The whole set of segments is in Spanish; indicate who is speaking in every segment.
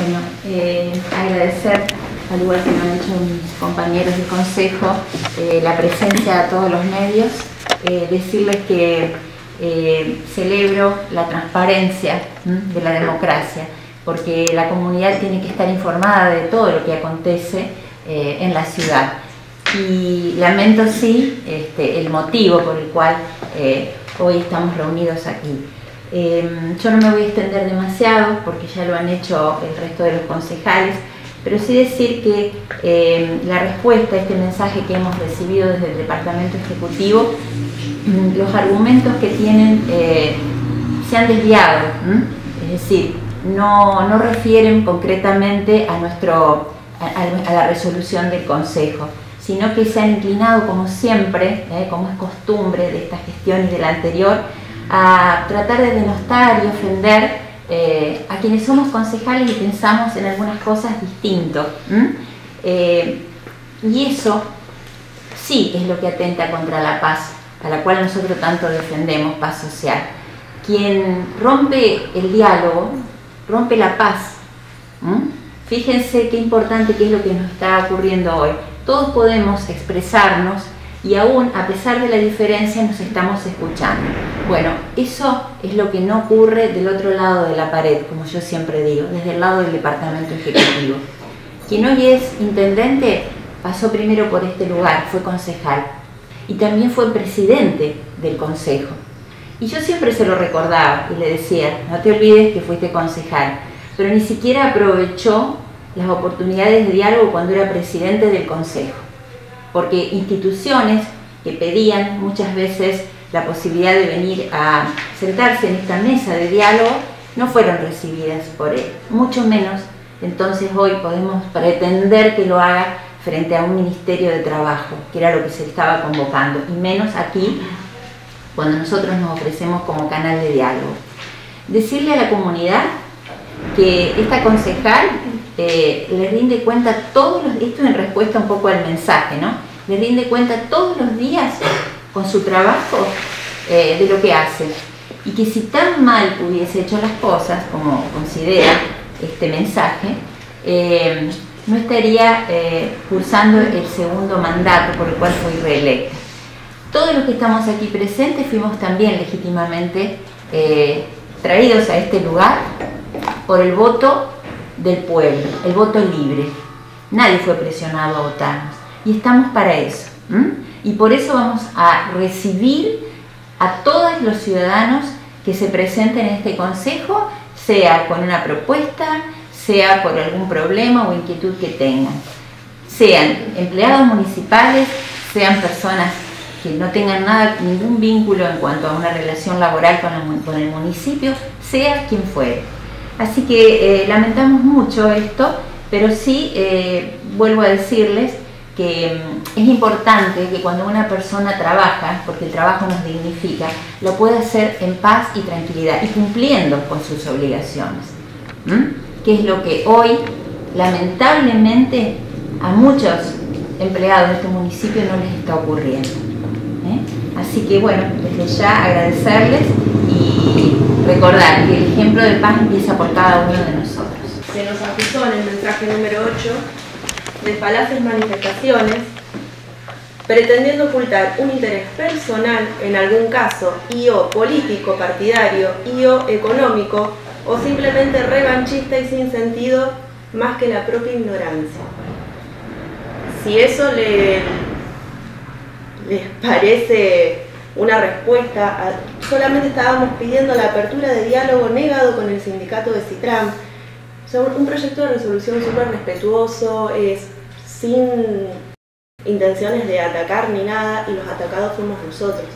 Speaker 1: Bueno, eh, agradecer, al igual que lo han hecho mis compañeros del Consejo, eh, la presencia de todos los medios, eh, decirles que celebro la transparencia de la democracia, porque la comunidad tiene que estar informada de todo lo que acontece en la ciudad. Y lamento sí este, el motivo por el cual hoy estamos reunidos aquí. Em, yo no me voy a extender demasiado porque ya lo han hecho el resto de los concejales, pero sí decir que em, la respuesta a este mensaje que hemos recibido desde el Departamento Ejecutivo, mm, los argumentos que tienen eh, se han desviado, es decir, no, no, refieren concretamente a, nuestro, a, la resolución del Consejo, sino que se han inclinado como siempre, eh, como es costumbre de esta gestión y de la anterior, a tratar de denostar y ofender eh, a quienes somos concejales y pensamos en algunas cosas distinto. Eh, y eso sí es lo que atenta contra la paz, a la cual nosotros tanto defendemos, paz social. Quien rompe el diálogo, rompe la paz. Fíjense qué importante que es lo que nos está ocurriendo hoy. Todos podemos expresarnos y aún a pesar de la diferencia nos estamos escuchando. Bueno, eso es lo que no ocurre del otro lado de la pared, como yo siempre digo, desde el lado del departamento ejecutivo. Quien hoy es intendente pasó primero por este lugar, fue concejal y también fue presidente del consejo. Y yo siempre se lo recordaba y le decía, no te olvides que fuiste concejal, pero ni siquiera aprovechó las oportunidades de diálogo cuando era presidente del consejo porque instituciones que pedían muchas veces la posibilidad de venir a sentarse en esta mesa de diálogo no fueron recibidas por él, mucho menos entonces hoy podemos pretender que lo haga frente a un ministerio de trabajo, que era lo que se estaba convocando, y menos aquí cuando nosotros nos ofrecemos como canal de diálogo. Decirle a la comunidad que esta concejal eh, le rinde cuenta todos los, esto en respuesta un poco al mensaje, ¿no? le rinde cuenta todos los días con su trabajo eh, de lo que hace. Y que si tan mal hubiese hecho las cosas, como considera este mensaje, eh, no estaría eh, cursando el segundo mandato por el cual fui reelecta. Todos los que estamos aquí presentes fuimos también legítimamente traídos a este lugar por el voto del pueblo, el voto libre. Nadie fue presionado a votarnos y estamos para eso. Y por eso vamos a recibir a todos los ciudadanos que se presenten en este consejo, sea con una propuesta, sea por algún problema o inquietud que tengan. Sean empleados municipales, sean personas que no tengan nada, ningún vínculo en cuanto a una relación laboral con el, municipio, sea quien fuere. Así que eh, lamentamos mucho esto, pero sí eh, vuelvo a decirles que mm, es importante que cuando una persona trabaja, porque el trabajo nos dignifica, lo pueda hacer en paz y tranquilidad y cumpliendo con sus obligaciones. Que es lo que hoy, lamentablemente, a muchos empleados de este municipio no les está ocurriendo. ¿eh? Así que bueno, desde ya agradecerles y recordar que el ejemplo de paz empieza por cada uno de nosotros.
Speaker 2: Se nos acusó en el mensaje número 8 de falaces manifestaciones, pretendiendo ocultar un interés personal en algún caso, y o político, partidario, y o económico, o simplemente revanchista y sin sentido más que la propia ignorancia. Si eso le, les parece una respuesta, solamente estábamos pidiendo la apertura de diálogo negado con el sindicato de Citram, un proyecto de resolución súper respetuoso, es sin intenciones de atacar ni nada, y los atacados fuimos nosotros.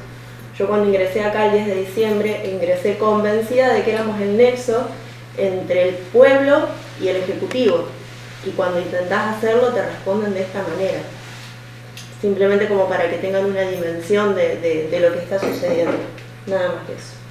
Speaker 2: Yo cuando ingresé acá el 10 de diciembre, ingresé convencida de que éramos el nexo entre el pueblo y el Ejecutivo. Y cuando intentás hacerlo te responden de esta manera. Simplemente como para que tengan una dimensión de, de lo que está sucediendo. Nada más que eso.